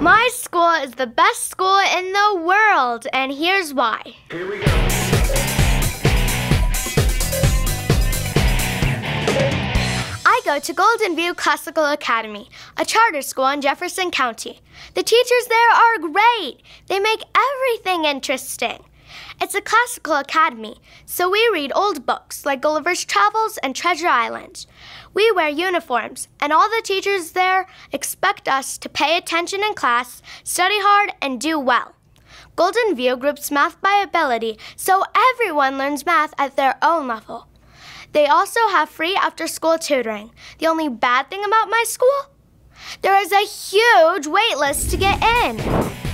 My school is the best school in the world, and here's why. Here we go. I go to Golden View Classical Academy, a charter school in Jefferson County. The teachers there are great. They make everything interesting. It's a classical academy, so we read old books like Gulliver's Travels and Treasure Island. We wear uniforms, and all the teachers there expect us to pay attention in class, study hard, and do well. Golden View groups math by ability, so everyone learns math at their own level. They also have free after school tutoring. The only bad thing about my school? There is a huge wait list to get in.